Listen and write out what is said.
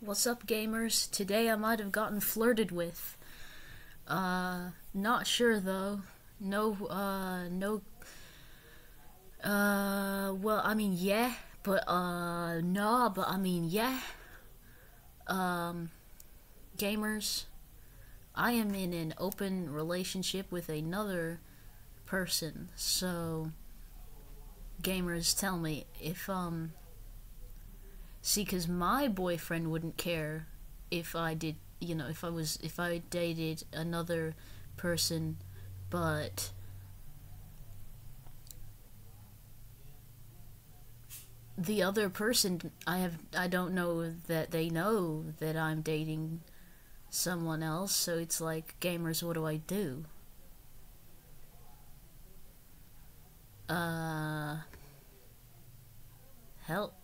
What's up, gamers? Today I might have gotten flirted with. Uh, not sure though. No, uh, no. Uh, well, I mean, yeah, but, uh, no, but I mean, yeah. Um, gamers, I am in an open relationship with another person, so gamers tell me if, um, see, because my boyfriend wouldn't care if I did, you know, if I was, if I dated another person, but the other person, I have, I don't know that they know that I'm dating someone else, so it's like, gamers, what do I do? Uh, help.